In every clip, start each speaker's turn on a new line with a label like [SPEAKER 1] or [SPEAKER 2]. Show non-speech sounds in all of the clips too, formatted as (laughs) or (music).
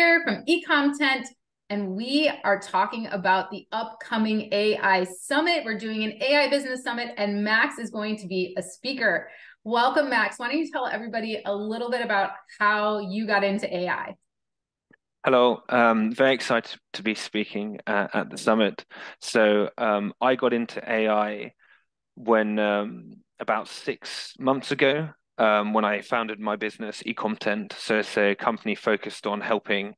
[SPEAKER 1] Claire from eComtent, and we are talking about the upcoming AI Summit. We're doing an AI Business Summit, and Max is going to be a speaker. Welcome, Max. Why don't you tell everybody a little bit about how you got into AI?
[SPEAKER 2] Hello, um, very excited to be speaking uh, at the summit. So um, I got into AI when um, about six months ago um, when I founded my business, eComtent. So it's a company focused on helping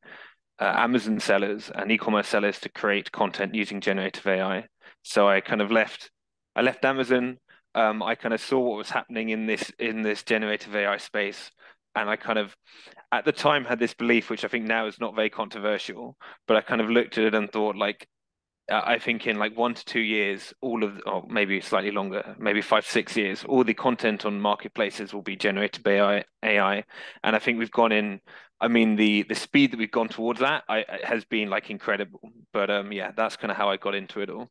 [SPEAKER 2] uh, Amazon sellers and e-commerce sellers to create content using generative AI. So I kind of left, I left Amazon. Um, I kind of saw what was happening in this in this generative AI space, and I kind of, at the time, had this belief, which I think now is not very controversial, but I kind of looked at it and thought, like, I think in like one to two years, all of, or maybe slightly longer, maybe five, six years, all the content on marketplaces will be generated by AI. And I think we've gone in, I mean, the the speed that we've gone towards that I, has been like incredible. But um, yeah, that's kind of how I got into it all.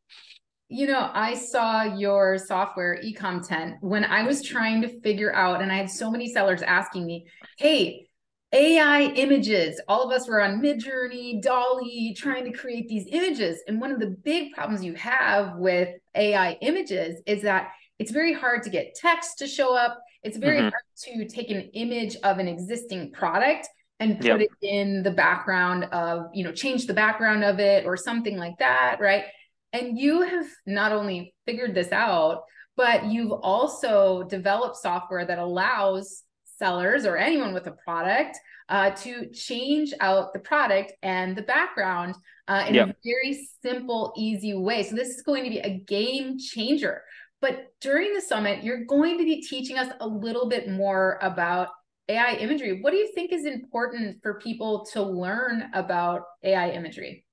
[SPEAKER 1] You know, I saw your software, eComtent, when I was trying to figure out, and I had so many sellers asking me, hey, AI images. All of us were on Midjourney, DALL-E, trying to create these images. And one of the big problems you have with AI images is that it's very hard to get text to show up. It's very mm-hmm. hard to take an image of an existing product and put yep. it in the background of, you know, change the background of it or something like that, right? And you have not only figured this out, but you've also developed software that allows sellers or anyone with a product uh, to change out the product and the background uh, in yep. a very simple, easy way. So, this is going to be a game changer. But during the summit, you're going to be teaching us a little bit more about AI imagery. What do you think is important for people to learn about AI imagery?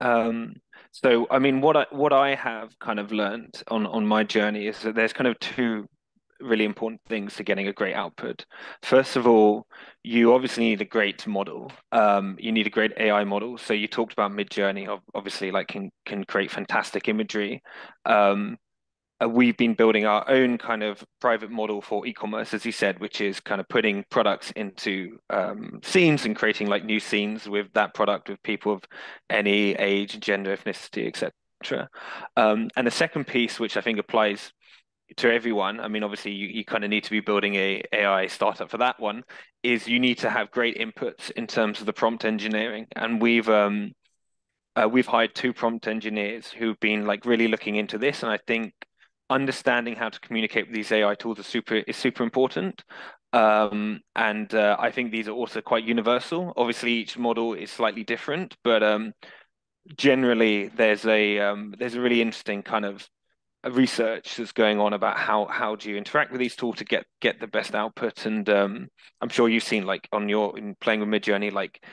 [SPEAKER 2] Um, so, I mean, what I what I have kind of learned on on my journey is that there's kind of two really important things to getting a great output. First of all, you obviously need a great model. Um, you need a great AI model. So you talked about Midjourney, obviously, like can can create fantastic imagery. Um, uh, we've been building our own kind of private model for e-commerce, as you said, which is kind of putting products into um, scenes and creating like new scenes with that product with people of any age, gender, ethnicity, etc. Um, and the second piece, which I think applies to everyone i mean obviously you, you kind of need to be building a ai startup for that one is you need to have great inputs in terms of the prompt engineering. And we've um uh, we've hired two prompt engineers who've been like really looking into this. And i think understanding how to communicate with these ai tools is super is super important. Um, and uh, i think these are also quite universal. Obviously each model is slightly different but um, generally there's a um, there's a really interesting kind of research that's going on about how how do you interact with these tools to get get the best output? And um, i'm sure you've seen like on your in playing with midjourney like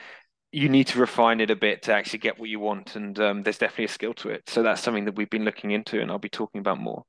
[SPEAKER 2] you need to refine it a bit to actually get what you want. And um, there's definitely a skill to it. So that's something that we've been looking into and i'll be talking about more.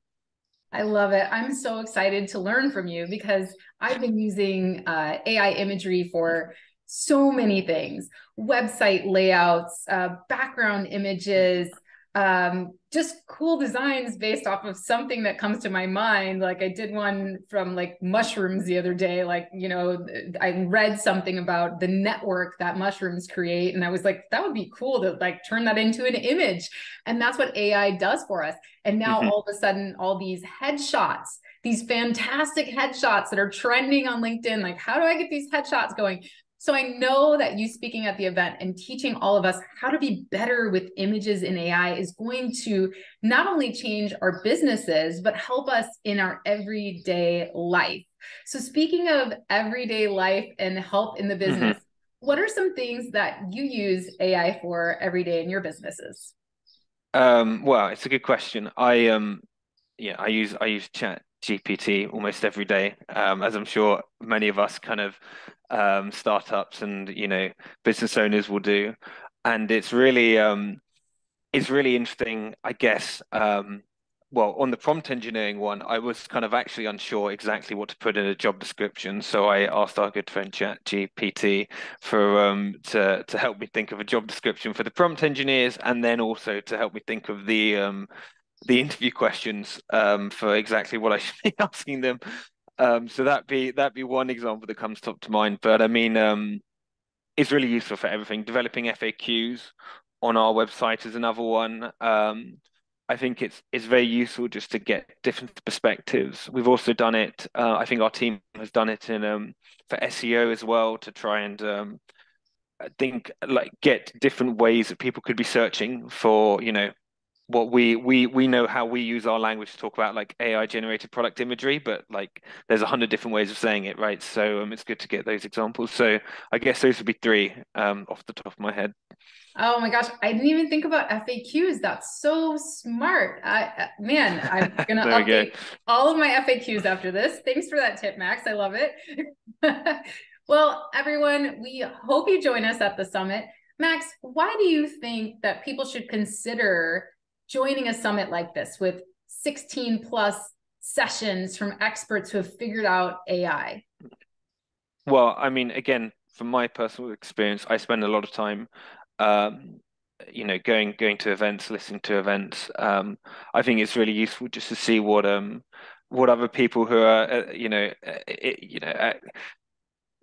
[SPEAKER 1] I love it. I'm so excited to learn from you because I've been using uh, AI imagery for so many things. Website layouts, uh, background images, um, just cool designs based off of something that comes to my mind. Like I did one from like mushrooms the other day. Like, you know, I read something about the network that mushrooms create. And I was like, that would be cool to like turn that into an image. And that's what AI does for us. And now mm-hmm. all of a sudden, all these headshots, these fantastic headshots that are trending on LinkedIn, like, how do I get these headshots going? So I know that you speaking at the event and teaching all of us how to be better with images in AI is going to not only change our businesses, but help us in our everyday life. So speaking of everyday life and help in the mm-hmm. business, mm-hmm. what are some things that you use AI for every day in your businesses?
[SPEAKER 2] Um, well, it's a good question. I um yeah, I use I use chat GPT almost every day, um, as I'm sure many of us kind of um, startups and you know business owners will do, and it's really um, it's really interesting, I guess. Um, well, on the prompt engineering one, I was kind of actually unsure exactly what to put in a job description, so I asked our good friend Chat GPT for um, to to help me think of a job description for the prompt engineers, and then also to help me think of the um, the interview questions um, for exactly what I should be (laughs) asking them. Um, so that be that be one example that comes top to mind. But I mean, um, is really useful for everything. Developing FAQs on our website is another one. Um, I think it's it's very useful just to get different perspectives. We've also done it. Uh, I think our team has done it in um, for SEO as well to try and um, I think like get different ways that people could be searching for you know what we we we know how we use our language to talk about like AI generated product imagery, but like there's a hundred different ways of saying it, right? So um, it's good to get those examples. So I guess those would be three um, off the top of my head.
[SPEAKER 1] Oh my gosh, I didn't even think about FAQs. That's so smart. I, man, I'm (laughs) gonna update go. all of my FAQs after this. Thanks for that tip, Max. I love it. (laughs) well, everyone, we hope you join us at the summit. Max, why do you think that people should consider joining a summit like this with 16 plus sessions from experts who have figured out AI?
[SPEAKER 2] Well, I mean, again, from my personal experience, I spend a lot of time um, you know, going going to events, listening to events. Um, I think it's really useful just to see what um what other people who are uh, you know uh, it, you know uh,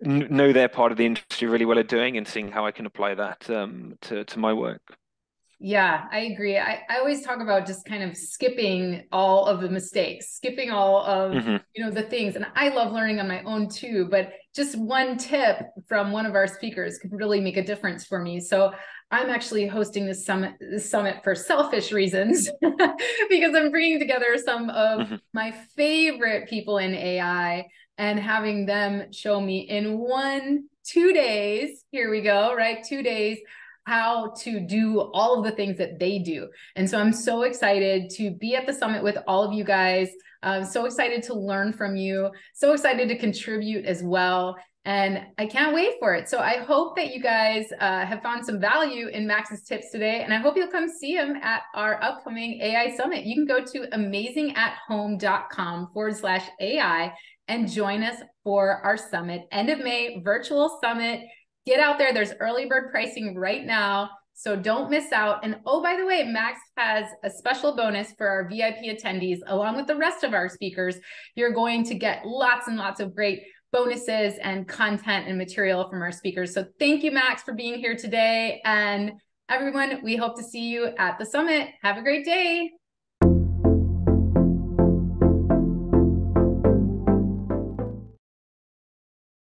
[SPEAKER 2] know their part of the industry really well are doing, and seeing how I can apply that um to to my work.
[SPEAKER 1] Yeah, I agree. I, I always talk about just kind of skipping all of the mistakes, skipping all of mm-hmm. you know the things. And I love learning on my own too, but just one tip from one of our speakers could really make a difference for me. So I'm actually hosting this summit this summit for selfish reasons (laughs) because I'm bringing together some of mm-hmm. my favorite people in AI and having them show me in one two days. Here we go, right? 2 days how to do all of the things that they do. And so I'm so excited to be at the summit with all of you guys. I'm so excited to learn from you, so excited to contribute as well. And I can't wait for it. So I hope that you guys uh, have found some value in Max's tips today. And I hope you'll come see him at our upcoming AI Summit. You can go to amazingathome.com forward slash AI and join us for our summit, end of May virtual summit get out there. There's early bird pricing right now. So don't miss out. And oh, by the way, Max has a special bonus for our VIP attendees, along with the rest of our speakers. You're going to get lots and lots of great bonuses and content and material from our speakers. So thank you, Max, for being here today. And everyone, we hope to see you at the summit. Have a great day.